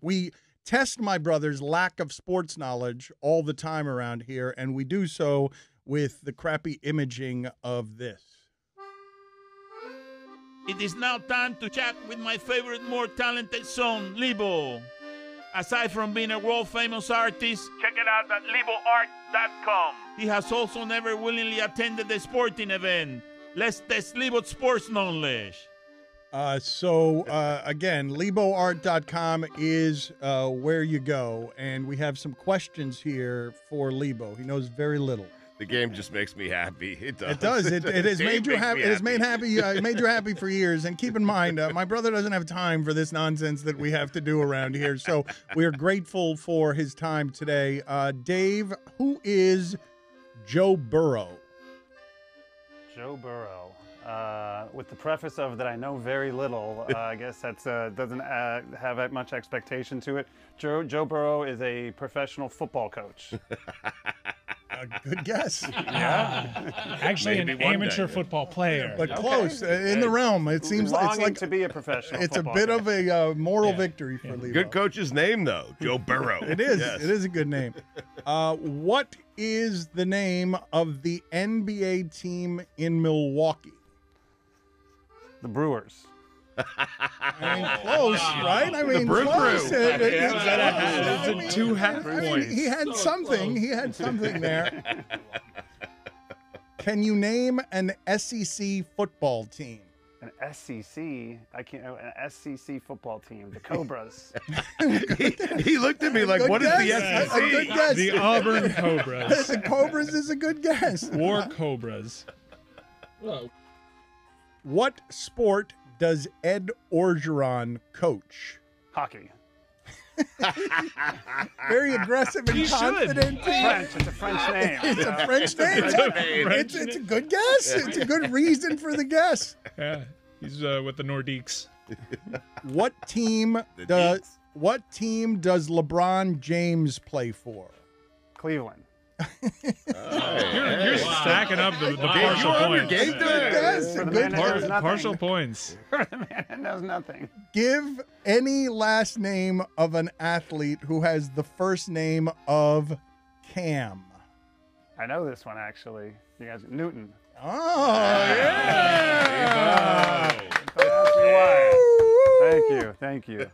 We test my brother's lack of sports knowledge all the time around here, and we do so with the crappy imaging of this. It is now time to chat with my favorite, more talented son, Lebo. Aside from being a world famous artist, check it out at leboart.com. He has also never willingly attended a sporting event. Let's test Lebo's sports knowledge. Uh, so uh, again, leboart.com is uh, where you go, and we have some questions here for Lebo. He knows very little. The game just makes me happy. It does. It does. It, it has made you makes happy. me It has made happy. Uh, made you happy for years. And keep in mind, uh, my brother doesn't have time for this nonsense that we have to do around here. So we are grateful for his time today. Uh, Dave, who is Joe Burrow? Joe Burrow. Uh, with the preface of that I know very little, uh, I guess that uh, doesn't uh, have that much expectation to it. Joe, Joe Burrow is a professional football coach. A good guess, Yeah, Actually, Maybe an amateur day. football player. but close uh, in the realm. It seems like it's like to be a professional. it's a bit coach. of a uh, moral Yeah. victory for Lebo. Good coach's name though, Joe Burrow. It is. Yes. It is a good name. Uh, what is the name of the NBA team in Milwaukee? The Brewers. I mean, close, right? I mean, Brew close. Crew. It- it- Yeah, it's- that- I a two half I mean, points. he had something. He had something there. Can you name an SEC football team? An SEC, I can't. oh, An SEC football team, the Cobras. he, he looked at me like, Good "What is the guess. SEC?" A good guess. the Auburn Cobras. the Cobras is a good guess. War Cobras. What sport does Ed Orgeron coach? Hockey. Very aggressive and He should. confident. French. It's a French name. It's a French name. It's a name. It's, it's a good guess. It's a good reason for the guess. Yeah, he's uh, with the Nordiques. What team The does Deeks. what team does LeBron James play for? Cleveland. Oh, you're, you're stacking up the, the Dave, partial you were on your points. game Good today. guess. For A the good man that guess. knows nothing. Partial points. For the man that knows nothing. Give any last name of an athlete who has the first name of Cam. I know this one actually. You guys, Newton. Oh yeah. Don't ask. Thank you. Thank you.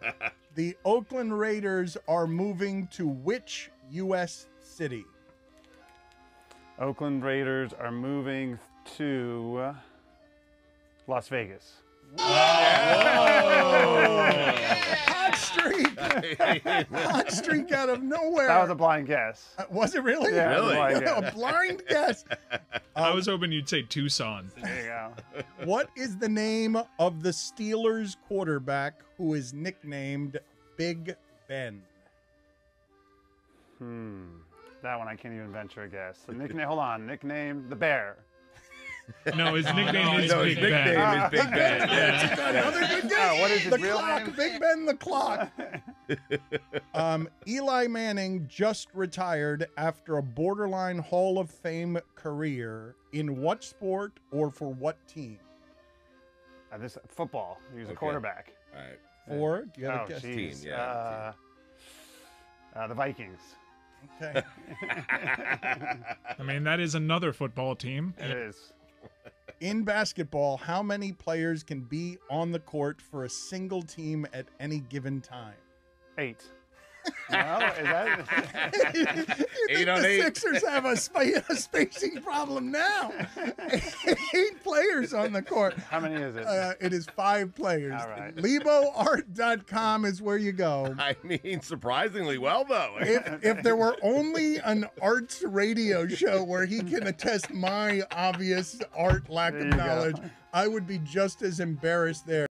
The Oakland Raiders are moving to which U.S. city? Oakland Raiders are moving to Las Vegas. Hot streak. Hot streak out of nowhere. That was a blind guess. Uh, was it really? Yeah, Really? Blind a guess. blind guess. I was hoping you'd say Tucson. There you go. What is the name of the Steelers quarterback who is nicknamed Big Ben? Hmm. That one I can't even venture a guess. The nickname. Hold on. Nickname the Bear. No, his nickname is No, his Big nickname Ben. is Big Ben. Yeah. Another good guess. Oh, what is his the real clock, name? Big Ben the clock. um, Eli Manning just retired after a borderline Hall of Fame career. In what sport or for what team? Uh, this football. He was a quarterback. All right. For do you have Oh, a guess? jeez. Team, yeah, Uh, uh, the Vikings. Okay. I mean, that is another football team. It is. In basketball, how many players can be on the court for a single team at any given time? Eight. No, is that? you think Eight on the eight. Sixers have a, spa- a spacing problem now? Eight players on the court. How many is it? Uh, it is five players. All right. LeboArt.com is where you go. I mean, surprisingly well though. If, if there were only an arts radio show where he can attest my obvious art lack There of you go. knowledge, I would be just as embarrassed there.